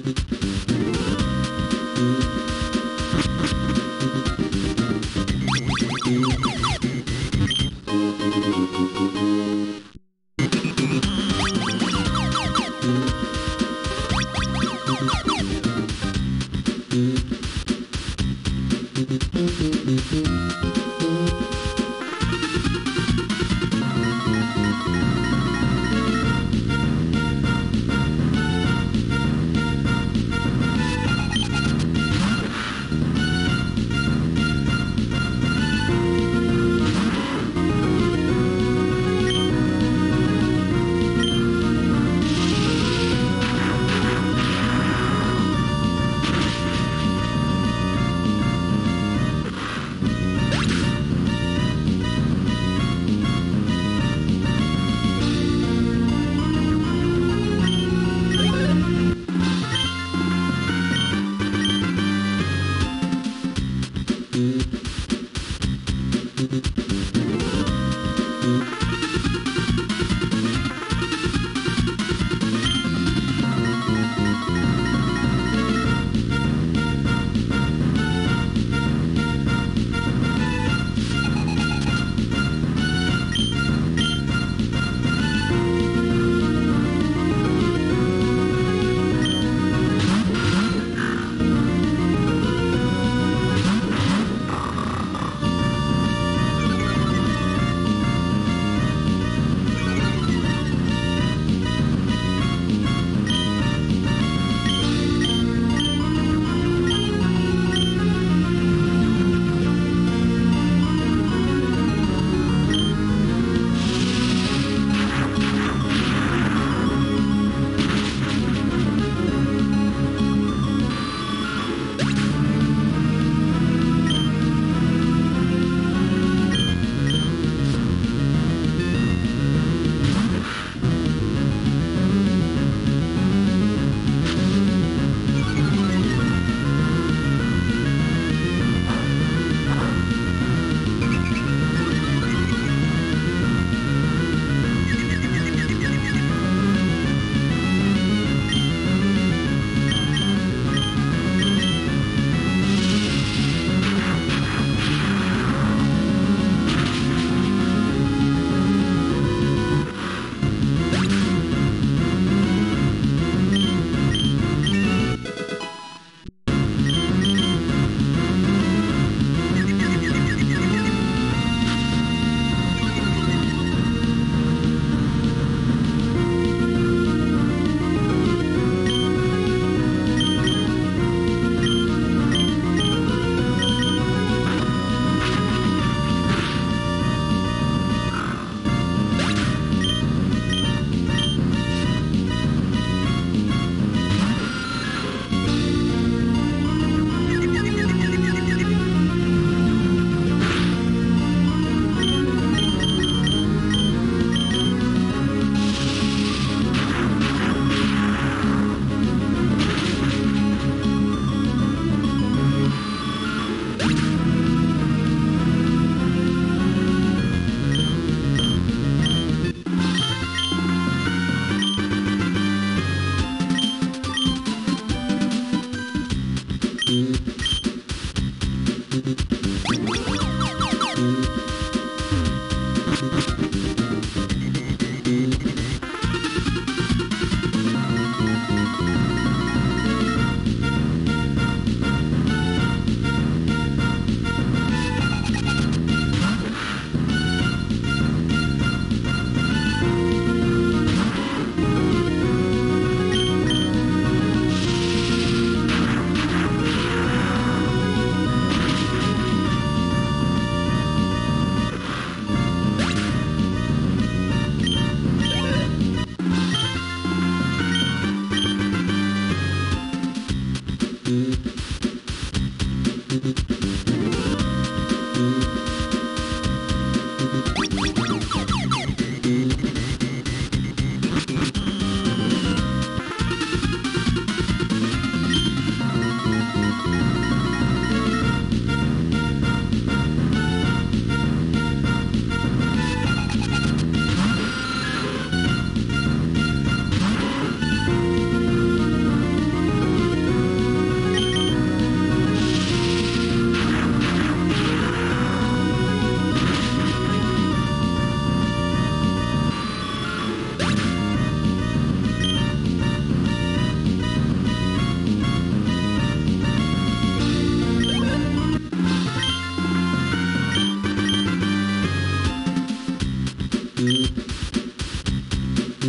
Thank you.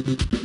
thank you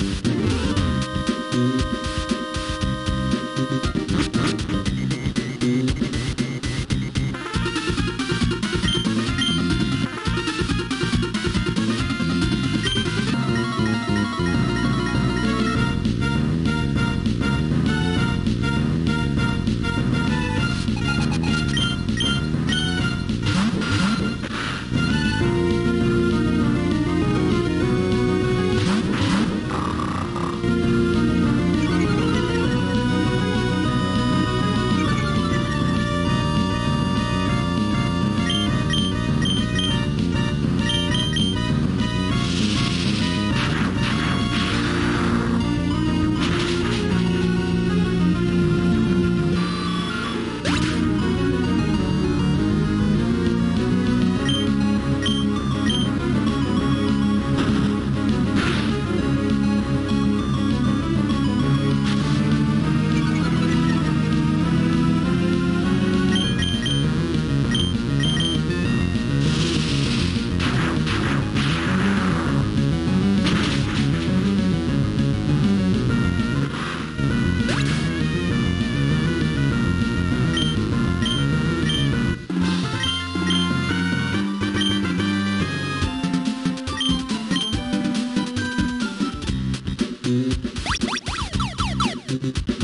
thank you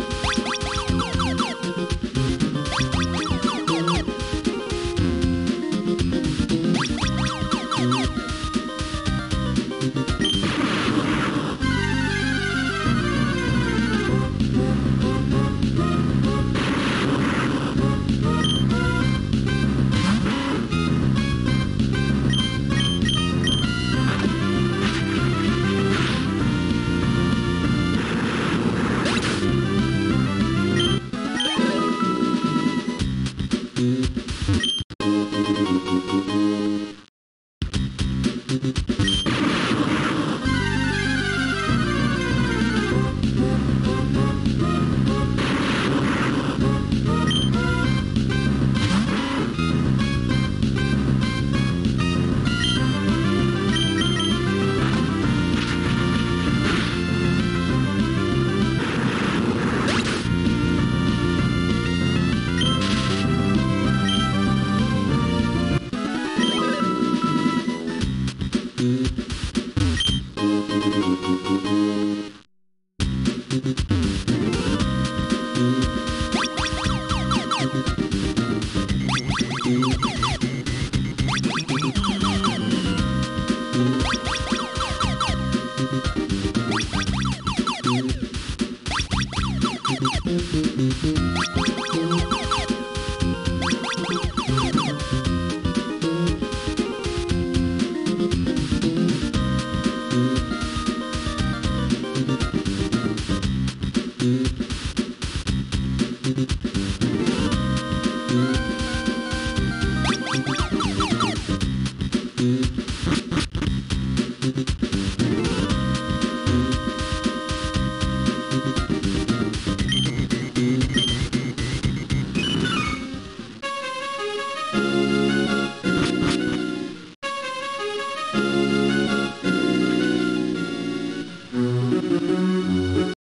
Thank